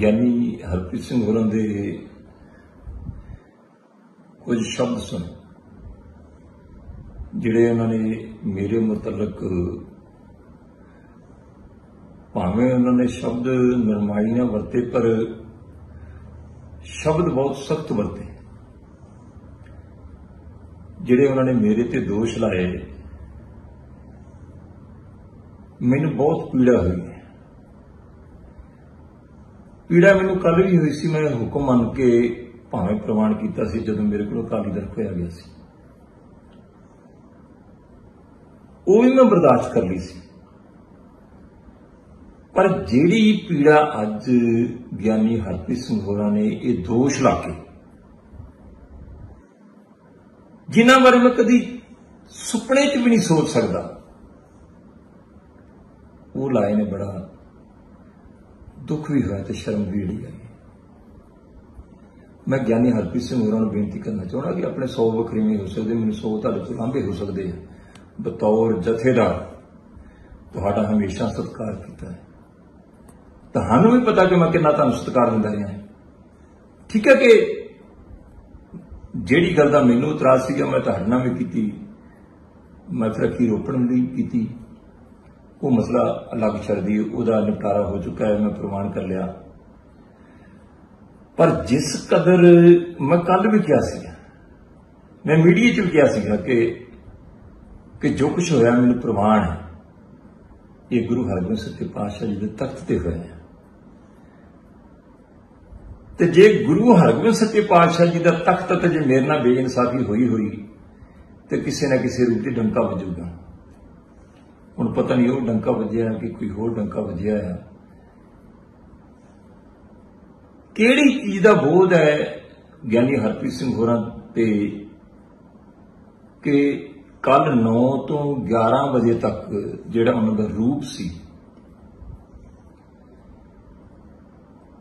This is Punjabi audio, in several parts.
ਗਿਆਨੀ ਹਰਪ੍ਰੀਤ ਸਿੰਘ ਹੋਰਾਂ ਦੇ ਕੁਝ ਸ਼ਬਦ ਸਨ ਜਿਹੜੇ ਉਹਨਾਂ ਨੇ ਮੇਰੇ ਮੁਤਲਕ ਭਾਵੇਂ ਉਹਨਾਂ ਨੇ ਸ਼ਬਦ ਨਰਮਾਈ ਨਾਲ ਵਰਤੇ, ਪਰ ਸ਼ਬਦ ਬਹੁਤ ਸਖਤ ਵਰਤੇ। ਜਿਹੜੇ ਉਹਨਾਂ ਨੇ ਮੇਰੇ ਤੇ ਦੋਸ਼ ਲਾਏ, ਮੈਨੂੰ ਬਹੁਤ ਪੀੜਾ ਹੋਈ। ਪੀੜਾ ਮੈਨੂੰ ਕੱਲ ਵੀ ਹੋਈ ਸੀ, ਮੈਂ ਹੁਕਮ ਮੰਨ ਕੇ ਭਾਵੇਂ ਪ੍ਰਵਾਨ ਕੀਤਾ ਸੀ, ਜਦੋਂ ਮੇਰੇ ਕੋਲ ਅਕਾਲੀ ਦਲ ਹੋਇਆ ਗਿਆ ਸੀ। ਉਹ ਵੀ ਮੈਂ ਬਰਦਾਸ਼ਤ ਕਰ ਲਈ ਸੀ। ਪਰ ਜਿਹੜੀ ਪੀੜਾ ਅੱਜ ਗਿਆਨੀ ਹਰਪ੍ਰੀਤ ਸਿੰਘ ਹੋਰਾਂ ਨੇ ਇਹ ਦੋਸ਼ ਲਾ ਕੇ, ਜਿਨ੍ਹਾਂ ਬਾਰੇ ਮੈਂ ਕਦੀ ਸੁਪਨੇ 'ਚ ਵੀ ਨਹੀਂ ਸੋਚ ਸਕਦਾ, ਉਹ ਲਾਏ ਨੇ ਬੜਾ ਦੁੱਖ ਵੀ ਹੋਇਆ ਤੇ ਸ਼ਰਮ ਵੀ ਜਿਹੜੀ ਹੈ ਮੈਂ ਗਿਆਨੀ ਹਰਪ੍ਰੀਤ ਸਿੰਘ ਹੋਰਾਂ ਨੂੰ ਬੇਨਤੀ ਕਰਨਾ ਚਾਹੁੰਦਾ ਕਿ ਆਪਣੇ 100 ਵਖਰੀਵੇਂ ਹੋ ਸਕਦੇ, ਮੈਨੂੰ 100 ਤੁਹਾਡੇ ਤੋਂ ਲਾਂਭੇ ਹੋ ਸਕਦੇ ਆ। ਬਤੌਰ ਜਥੇਦਾਰ, ਤੁਹਾਡਾ ਹਮੇਸ਼ਾ ਸਤਿਕਾਰ ਕੀਤਾ ਹੈ। ਤੁਹਾਨੂੰ ਵੀ ਪਤਾ ਕਿ ਮੈਂ ਕਿੰਨਾ ਤੁਹਾਨੂੰ ਸਤਿਕਾਰ ਦਿੰਦਾ ਰਿਹਾ ਠੀਕ ਹੈ ਕਿ ਜਿਹੜੀ ਗੱਲ ਦਾ ਮੈਨੂੰ ਇਤਰਾਜ਼ ਸੀਗਾ, ਮੈਂ ਤੁਹਾਡੇ ਨਾਲ ਵੀ ਕੀਤੀ, ਮੈਂ ਫਿਰ ਅਖੀਰ ਰੋਪਣ ਲਈ ਕੀਤੀ। ਉਹ ਮਸਲਾ ਅਲੱਗ ਛੱਡਦੀ ਉਹਦਾ ਨਿਪਟਾਰਾ ਹੋ ਚੁੱਕਾ ਹੈ, ਮੈਂ ਪ੍ਰਮਾਣ ਕਰ ਲਿਆ। ਪਰ ਜਿਸ ਕਦਰ ਮੈਂ ਕੱਲ ਵੀ ਕਿਹਾ ਸੀ, ਮੈਂ ਮੀਡੀਆ 'ਚ ਵੀ ਕਿਹਾ ਸੀਗਾ ਕਿ ਕਿ ਜੋ ਕੁਝ ਹੋਇਆ ਮੈਨੂੰ ਪ੍ਰਮਾਣ ਹੈ। ਇਹ ਗੁਰੂ ਹਰਗੋਬਿੰਦ ਸੱਚੇ ਪਾਤਸ਼ਾਹ ਜੀ ਦੇ ਤਖਤ ਤੇ ਹੋਇਆ ਹੈ। ਤੇ ਜੇ ਗੁਰੂ ਹਰਗੋਬਿੰਦ ਸੱਚੇ ਪਾਤਸ਼ਾਹ ਜੀ ਦਾ ਤਖਤ ਤੇ ਜੇ ਮੇਰੇ ਨਾਲ ਬੇਇਨਸਾਫੀ ਹੋਈ ਹੋਈ, ਤੇ ਕਿਸੇ ਨਾ ਕਿਸੇ ਰੂਪ ਤੇ ਡੰਕਾ ਵੱਜੂਗਾ। ਹੁਣ ਪਤਾ ਨਹੀਂ ਉਹ ਡੰਕਾ ਵੱਜਿਆ ਕਿ ਕੋਈ ਹੋਰ ਡੰਕਾ ਵੱਜਿਆ ਆ। ਕਿਹੜੀ ਚੀਜ਼ ਦਾ ਬੋਧ ਹੈ ਗਿਆਨੀ ਹਰਪ੍ਰੀਤ ਸਿੰਘ ਹੋਰਾਂ ਤੇ ਕਿ ਕੱਲ 9 ਤੋਂ 11 ਵਜੇ ਤੱਕ ਜਿਹੜਾ ਉਹਨਾਂ ਦਾ ਰੂਪ ਸੀ।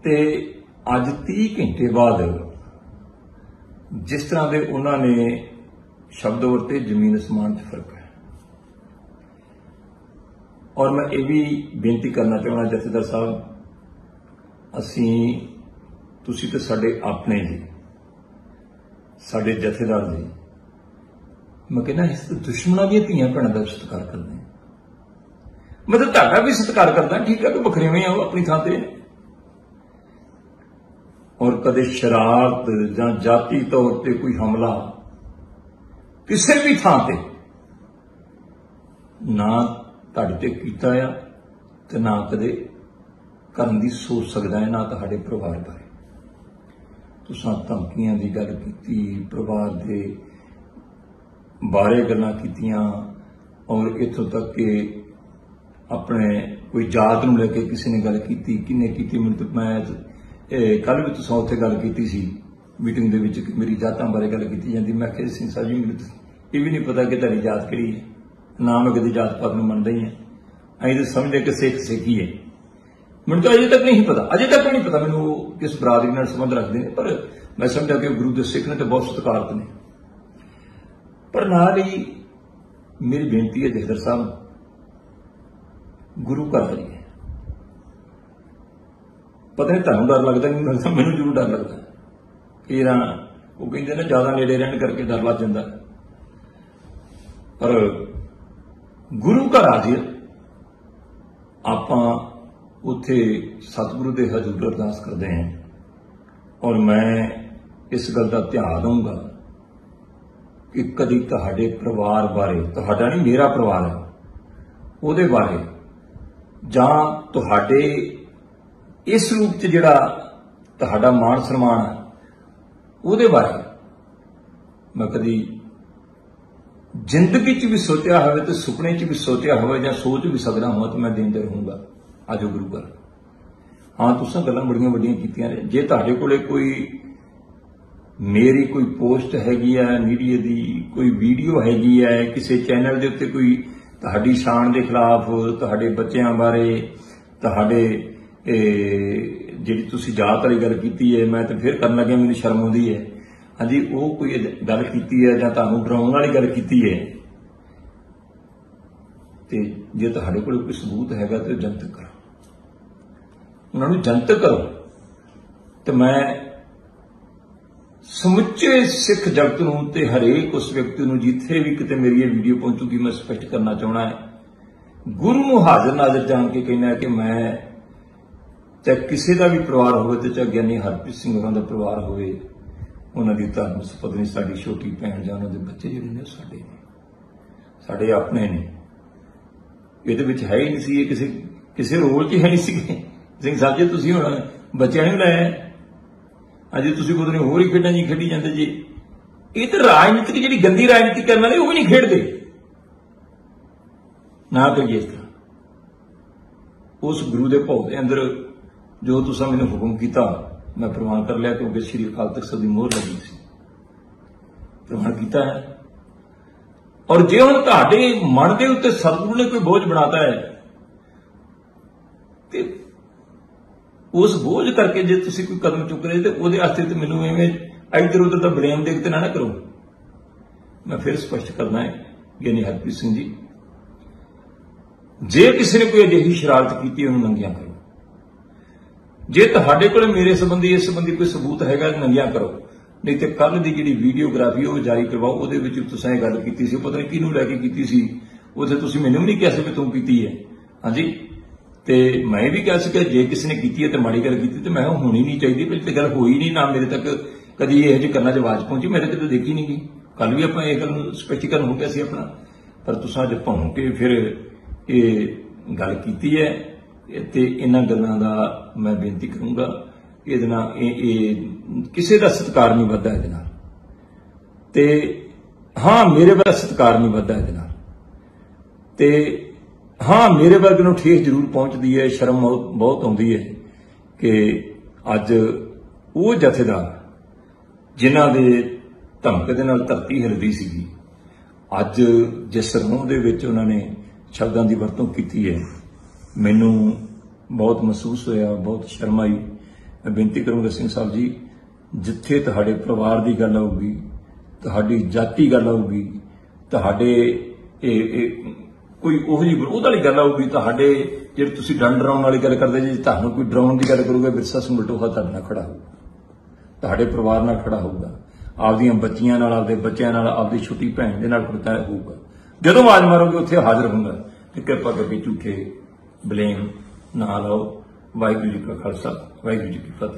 ਤੇ ਅੱਜ 30 ਘੰਟੇ ਬਾਅਦ ਜਿਸ ਤਰ੍ਹਾਂ ਦੇ ਉਹਨਾਂ ਨੇ ਸ਼ਬਦ ਵਰਤੇ ਜ਼ਮੀਨ ਅਸਮਾਨ 'ਚ ਫ਼ਰਕ ਔਰ ਮੈਂ ਇਹ ਵੀ ਬੇਨਤੀ ਕਰਨਾ ਚਾਹੁੰਦਾ, ਜਥੇਦਾਰ ਸਾਹਿਬ, ਅਸੀਂ, ਤੁਸੀਂ ਤੇ ਸਾਡੇ ਆਪਣੇ ਜੀ, ਸਾਡੇ ਜਥੇਦਾਰ ਜੀ, ਮੈਂ ਕਹਿੰਦਾ ਇਸ ਦੁਸ਼ਮਣਾਂ ਦੀਆਂ ਧੀਆਂ ਭੈਣਾਂ ਦਾ ਸਤਿਕਾਰ ਕਰਦੇ ਹਾਂ। ਮੈਂ ਤਾਂ ਤੁਹਾਡਾ ਵੀ ਸਤਿਕਾਰ ਕਰਦਾ, ਠੀਕ ਹੈ ਕਿ ਬਖਰੇਵੇਂ ਆਓ ਆਪਣੀ ਥਾਂ ਤੇ? ਔਰ ਕਦੇ ਸ਼ਰਾਰਤ ਜਾਂ ਜਾਤੀ ਤੌਰ ਤੇ ਕੋਈ ਹਮਲਾ ਕਿਸੇ ਵੀ ਥਾਂ ਤੇ ਨਾ ਤੁਹਾਡੇ ਤੇ ਕੀਤਾ ਆ ਤੇ ਨਾ ਕਦੇ ਕਰਨ ਦੀ ਸੋਚ ਸਕਦਾ ਹੈ, ਨਾ ਤੁਹਾਡੇ ਪਰਿਵਾਰ ਬਾਰੇ। ਤੁਸੀਂ ਧਮਕੀਆਂ ਦੀ ਗੱਲ ਕੀਤੀ, ਪਰਿਵਾਰ ਦੇ ਬਾਰੇ ਗੱਲਾਂ ਕੀਤੀਆਂ ਔਰ ਇੱਥੋਂ ਤੱਕ ਕਿ ਆਪਣੇ ਕੋਈ ਜਾਤ ਨੂੰ ਲੈ ਕੇ ਕਿਸੇ ਨੇ ਗੱਲ ਕੀਤੀ ਕਿੰਨੇ ਕੀਤੀ? ਮੈਨੂੰ ਮੈਂ ਕੱਲ ਵੀ ਤੁਸੀਂ ਉੱਥੇ ਗੱਲ ਕੀਤੀ ਸੀ, ਮੀਟਿੰਗ ਦੇ ਵਿੱਚ ਮੇਰੀ ਜਾਤਾਂ ਬਾਰੇ ਗੱਲ ਕੀਤੀ ਜਾਂਦੀ। ਮੈਂ ਕਿਹਾ ਸਿੰਘ ਸਾਹਿਬ ਜੀ, ਮੈਨੂੰ ਇਹ ਵੀ ਨਹੀਂ ਪਤਾ ਕਿ ਤੁਹਾਡੀ ਜਾਤ ਕਿਹੜੀ ਹੈ। ਨਾ ਮੈਂ ਕਦੀ ਜਾਤ ਪਾਤ ਨੂੰ ਮੰਨਦਾ ਹੀ ਹਾਂ। ਅਸੀਂ ਤਾਂ ਸਮਝਦੇ ਕਿ ਸਿੱਖ ਸਿੱਖ ਹੀ। ਹੈ ਮੈਨੂੰ ਤਾਂ ਅਜੇ ਤੱਕ ਨਹੀਂ ਪਤਾ, ਅਜੇ ਤੱਕ ਨਹੀਂ ਪਤਾ ਮੈਨੂੰ ਕਿਸ ਬਰਾਦਰੀ ਨਾਲ ਸੰਬੰਧ ਰੱਖਦੇ ਨੇ, ਪਰ ਮੈਂ ਸਮਝਦਾ ਕਿ ਗੁਰੂ ਦੇ ਸਿੱਖ ਨੇ ਤੇ ਬਹੁਤ ਸਤਿਕਾਰਤ ਨੇ। ਪਰ ਨਾਲ ਹੀ ਮੇਰੀ ਬੇਨਤੀ ਹੈ ਜਥੇਦਾਰ ਸਾਹਿਬ, ਗੁਰੂ ਘਰ ਹੈ ਪਤਾ ਨਹੀਂ ਤੁਹਾਨੂੰ ਡਰ ਲੱਗਦਾ ਕਿ ਮੈਨੂੰ ਮੈਨੂੰ ਜ਼ਰੂਰ ਡਰ ਲੱਗਦਾ। ਕਿ ਨਾ ਉਹ ਕਹਿੰਦੇ ਨੇ, ਜ਼ਿਆਦਾ ਨੇੜੇ ਰਹਿਣ ਕਰਕੇ ਡਰ ਲੱਗ ਜਾਂਦਾ। ਪਰ ਗੁਰੂ ਘਰ ਹਾਜ਼ਰ ਆਪਾਂ ਉੱਥੇ ਸਤਿਗੁਰੂ ਦੇ ਹਜ਼ੂਰ ਅਰਦਾਸ ਕਰਦੇ ਹਾਂ। ਔਰ ਮੈਂ ਇਸ ਗੱਲ ਦਾ ਧਿਆਨ ਦਊਂਗਾ ਕਿ ਕਦੀ ਤੁਹਾਡੇ ਪਰਿਵਾਰ ਬਾਰੇ, ਤੁਹਾਡਾ ਨਹੀਂ, ਮੇਰਾ ਪਰਿਵਾਰ ਹੈ, ਉਹਦੇ ਬਾਰੇ ਜਾਂ ਤੁਹਾਡੇ ਇਸ ਰੂਪ 'ਚ ਜਿਹੜਾ ਤੁਹਾਡਾ ਮਾਣ ਸਨਮਾਨ ਹੈ, ਉਹਦੇ ਬਾਰੇ ਮੈਂ ਕਦੀ ਜ਼ਿੰਦਗੀ 'ਚ ਵੀ ਸੋਚਿਆ ਹੋਵੇ ਤੇ ਸੁਪਨੇ 'ਚ ਵੀ ਸੋਚਿਆ ਹੋਵੇ ਜਾਂ ਸੋਚ ਵੀ ਸਕਦਾ ਹਾਂ ਤਾਂ ਮੈਂ ਦੇਂਦੇ ਰਹੂੰਗਾ। ਆਜੋ ਗੁਰੂ ਘਰ ਹਾਂ, ਤੁਸੀਂ ਗੱਲਾਂ ਬੜੀਆਂ ਵੱਡੀਆਂ ਕੀਤੀਆਂ ਨੇ। ਜੇ ਤੁਹਾਡੇ ਕੋਲੇ ਕੋਈ ਮੇਰੀ ਕੋਈ ਪੋਸਟ ਹੈਗੀ ਆ, ਮੀਡੀਆ ਦੀ ਕੋਈ ਵੀਡੀਓ ਹੈਗੀ ਆ, ਕਿਸੇ ਚੈਨਲ ਦੇ ਉੱਤੇ ਕੋਈ ਤੁਹਾਡੀ ਸ਼ਾਨ ਦੇ ਖਿਲਾਫ, ਤੁਹਾਡੇ ਬੱਚਿਆਂ ਬਾਰੇ, ਤੁਹਾਡੇ ਜਿਹੜੀ ਤੁਸੀਂ ਜਾਤ ਵਾਲੀ ਗੱਲ ਕੀਤੀ ਹੈ, ਮੈਂ ਤਾਂ ਫਿਰ ਕਰਨ ਲੱਗਿਆ, ਮੈਨੂੰ ਸ਼ਰਮ ਆਉਂਦੀ ਹੈ। ਹਾਂਜੀ, ਉਹ ਕੋਈ ਗੱਲ ਕੀਤੀ ਹੈ ਜਾਂ ਤੁਹਾਨੂੰ ਡਰਾਉਣ ਵਾਲੀ ਗੱਲ ਕੀਤੀ ਹੈ? ਤੇ ਜੇ ਤੁਹਾਡੇ ਕੋਲ ਕੋਈ ਸਬੂਤ ਹੈਗਾ ਤੇ ਜਨਤਕ ਕਰੋ। ਉਹਨਾਂ ਨੂੰ ਜਨਤਕ ਕਰੋ। ਤੇ ਮੈਂ ਸਮੁੱਚੇ ਸਿੱਖ ਜਗਤ ਨੂੰ ਤੇ ਹਰੇਕ ਉਸ ਵਿਅਕਤੀ ਨੂੰ ਜਿੱਥੇ ਵੀ ਕਿਤੇ ਮੇਰੀ ਇਹ ਵੀਡੀਓ ਪਹੁੰਚੂਗੀ ਮੈਂ ਸਪਸ਼ਟ ਕਰਨਾ ਚਾਹਣਾ ਹੈ, ਗੁਰੂ ਨੂੰ ਹਾਜ਼ਰ ਨਾਜ਼ਰ ਜਾਣ ਕੇ ਕਹਿਣਾ ਕਿ ਮੈਂ ਚਾਹੇ ਕਿਸੇ ਦਾ ਵੀ ਪਰਿਵਾਰ ਹੋਵੇ ਤੇ ਚਾਹੇ ਗਿਆਨੀ ਹਰਪ੍ਰੀਤ ਸਿੰਘ ਹੋਰਾਂ ਦਾ ਪਰਿਵਾਰ ਹੋਵੇ ਉਹਨਾਂ ਦੀ ਧਰਮ ਪਤਨੀ ਸਾਡੀ ਛੋਟੀ ਭੈਣ ਜਾਂ ਉਹਨਾਂ ਦੇ ਬੱਚੇ ਜਿਹੜੇ ਨੇ ਉਹ ਸਾਡੇ ਨੇ। ਸਾਡੇ ਆਪਣੇ ਨੇ। ਇਹਦੇ ਵਿੱਚ ਹੈ ਹੀ ਨਹੀਂ ਸੀ, ਇਹ ਕਿਸੇ ਕਿਸੇ ਰੋਲ 'ਚ ਹੈ ਨਹੀਂ ਸੀਗੇ ਸਿੰਘ ਸਾਹਿਬ, ਜੀ ਤੁਸੀਂ ਹੁਣ ਬੱਚਿਆਂ ਨੂੰ ਲੈ ਅਜੇ ਤੁਸੀਂ ਪਤਾ ਨਹੀਂ ਹੋਰ ਹੀ ਖੇਡਾਂ ਜੀ ਖੇਡੀ ਜਾਂਦੇ ਜੀ। ਇਹ ਤਾਂ ਰਾਜਨੀਤਿਕ ਜਿਹੜੀ ਗੰਦੀ ਰਾਜਨੀਤੀ ਕਰਨ ਵਾਲੇ, ਉਹ ਵੀ ਨਹੀਂ ਖੇਡਦੇ। ਨਾ ਕਰੀਏ ਇਸ ਤਰ੍ਹਾਂ। ਉਸ ਗੁਰੂ ਦੇ ਭੋਗ ਦੇ ਅੰਦਰ ਜੋ ਤੁਸੀਂ ਮੈਨੂੰ ਹੁਕਮ ਕੀਤਾ ਮੈਂ ਪ੍ਰਵਾਨ ਕਰ ਲਿਆ ਕਿਉਂਕਿ ਸ੍ਰੀ ਅਕਾਲ ਤਖਤ ਸਾਹਿਬ ਦੀ ਮੋਹਰ ਲੱਗੀ ਸੀ। ਪ੍ਰਵਾਨ ਕੀਤਾ ਹੈ। ਔਰ ਜੇ ਹੁਣ ਤੁਹਾਡੇ ਮਨ ਦੇ ਉੱਤੇ ਸਤਿਗੁਰੂ ਨੇ ਕੋਈ ਬੋਝ ਬਣਾਤਾ ਹੈ, ਤੇ ਉਸ ਬੋਝ ਕਰਕੇ ਜੇ ਤੁਸੀਂ ਕੋਈ ਕਦਮ ਚੁੱਕ ਰਹੇ ਤੇ ਉਹਦੇ ਵਾਸਤੇ ਤੇ ਮੈਨੂੰ ਐਵੇਂ ਇੱਧਰ ਉੱਧਰ ਦਾ ਬਲੇਮ ਦੇ ਕੇ ਨਾ ਨਾ ਕਰੋ। ਮੈਂ ਫਿਰ ਸਪਸ਼ਟ ਕਰਨਾ ਹੈ, ਗਿਆਨੀ ਹਰਪ੍ਰੀਤ ਸਿੰਘ ਜੀ, ਜੇ ਕਿਸੇ ਨੇ ਕੋਈ ਅਜਿਹੀ ਸ਼ਰਾਰਤ ਕੀਤੀ ਉਹਨੂੰ ਨੰਗੀਆਂ ਕਰੋ। ਜੇ ਤੁਹਾਡੇ ਕੋਲ ਮੇਰੇ ਸੰਬੰਧੀ ਇਸ ਸੰਬੰਧੀ ਕੋਈ ਸਬੂਤ ਹੈਗਾ ਨੰਗੀਆਂ ਕਰੋ। ਨਹੀਂ ਤੇ ਕੱਲ ਦੀ ਜਿਹੜੀ ਵੀਡੀਓਗ੍ਰਾਫੀ ਉਹ ਜਾਰੀ ਕਰਵਾਓ, ਉਹਦੇ ਵਿੱਚ ਤੁਸੀਂ ਇਹ ਗੱਲ ਕੀਤੀ ਸੀ। ਪਤਾ ਨਹੀਂ ਕਿਹਨੂੰ ਲੈ ਕੇ ਕੀਤੀ ਸੀ। ਉਹਦੇ ਤੁਸੀਂ ਮੈਨੂੰ ਵੀ ਨਹੀਂ ਕਿਹਾ ਸੀ ਕਿ ਤੂੰ ਕੀਤੀ ਹੈ। ਹਾਂਜੀ? ਤੇ ਮੈਂ ਵੀ ਕਿਹਾ ਸੀ ਕਿ ਜੇ ਕਿਸੇ ਨੇ ਕੀਤੀ ਹੈ ਤੇ ਮਾੜੀ ਗੱਲ ਕੀਤੀ, ਤੇ ਮੈਂ ਕਿਹਾ ਹੋਣੀ ਨਹੀਂ ਚਾਹੀਦੀ, ਪਰ ਤੇ ਗੱਲ ਹੋਈ ਨਹੀਂ ਨਾ ਮੇਰੇ ਤੱਕ ਕਦੀ ਇਹੋ ਜਿਹੇ ਕੰਨਾਂ 'ਚ ਆਵਾਜ਼ ਪਹੁੰਚੀ। ਮੇਰੇ ਕਿਤੇ ਦੇਖੀ ਨਹੀਂ ਗਈ। ਕੱਲ ਵੀ ਆਪਾਂ ਇਹ ਗੱਲ ਨੂੰ ਸਪਸ਼ਟੀਕਰਨ ਹੋ ਗਿਆ ਸੀ ਆਪਣਾ। ਪਰ ਤੁਸੀਂ ਅੱਜ ਭੌਂ ਕੇ ਫਿਰ ਇਹ ਗੱਲ ਕੀਤੀ ਹੈ। ਤੇ ਇਹਨਾਂ ਗੱਲਾਂ ਦਾ ਮੈਂ ਬੇਨਤੀ ਕਰੂੰਗਾ। ਇਹਦੇ ਨਾਲ ਇਹ ਕਿਸੇ ਦਾ ਸਤਿਕਾਰ ਨਹੀਂ ਵੱਧਦਾ ਇਹਦੇ ਨਾਲ। ਤੇ ਹਾਂ, ਮੇਰੇ ਵੱਲ ਸਤਿਕਾਰ ਨਹੀਂ ਵੱਧਦਾ ਇਹਦੇ ਨਾਲ। ਤੇ ਹਾਂ, ਮੇਰੇ ਵਰਗ ਨੂੰ ਠੇਸ ਜ਼ਰੂਰ ਪਹੁੰਚਦੀ ਹੈ, ਸ਼ਰਮ ਬਹੁਤ ਆਉਂਦੀ ਹੈ ਕਿ ਅੱਜ ਉਹ ਜਥੇਦਾਰ ਜਿਨ੍ਹਾਂ ਦੇ ਧਮਕ ਦੇ ਨਾਲ ਧਰਤੀ ਹਿਲਦੀ ਸੀਗੀ, ਅੱਜ ਜਿਸ ਰੂਹ ਦੇ ਵਿੱਚ ਉਹਨਾਂ ਨੇ ਸ਼ਬਦਾਂ ਦੀ ਵਰਤੋਂ ਕੀਤੀ ਹੈ ਮੈਨੂੰ ਬਹੁਤ ਮਹਿਸੂਸ ਹੋਇਆ, ਬਹੁਤ ਸ਼ਰਮ ਆਈ। ਮੈਂ ਬੇਨਤੀ ਕਰੂੰਗਾ ਸਿੰਘ ਸਾਹਿਬ ਜੀ, ਜਿੱਥੇ ਤੁਹਾਡੇ ਪਰਿਵਾਰ ਦੀ ਗੱਲ ਆਊਗੀ, ਤੁਹਾਡੀ ਜਾਤੀ ਗੱਲ ਆਊਗੀ, ਤੁਹਾਡੇ ਇਹ ਕੋਈ ਉਹ ਜਿਹੀ ਵਿਰੋਧ ਵਾਲੀ ਗੱਲ ਆਊਗੀ, ਤੁਹਾਡੇ ਜਿਹੜੇ ਤੁਸੀਂ ਡੰਡ ਡਰਾਉਣ ਵਾਲੀ ਗੱਲ ਕਰਦੇ ਜੀ, ਤੁਹਾਨੂੰ ਕੋਈ ਡਰਾਉਣ ਦੀ ਗੱਲ ਕਰੂਗਾ, ਵਿਰਸਾ ਸਿੰਘ ਬਲਟੋਹਾ ਤੁਹਾਡੇ ਨਾਲ ਖੜਾ ਹੋਊਗਾ। ਤੁਹਾਡੇ ਪਰਿਵਾਰ ਨਾਲ ਖੜਾ ਹੋਊਗਾ। ਆਪਦੀਆਂ ਬੱਚੀਆਂ ਨਾਲ, ਆਪਦੇ ਬੱਚਿਆਂ ਨਾਲ, ਆਪਦੀ ਛੋਟੀ ਭੈਣ ਦੇ ਨਾਲ ਖੜਦਾ ਹੋਊਗਾ। ਜਦੋਂ ਆਵਾਜ਼ ਮਾਰੋਗੇ, ਉੱਥੇ ਹਾਜ਼ਰ ਹੁੰਦਾ ਤੇ ਕਿਰਪਾ ਕਰਕੇ ਝੂਠੇ ਬਲੇਮ ਨਾ ਲਾਓ ਵਾਹਿਗੁਰੂ ਜੀ ਕਾ ਖਾਲਸਾ ਵਾਹਿਗੁਰੂ ਜੀ ਕੀ ਫਤਿਹ।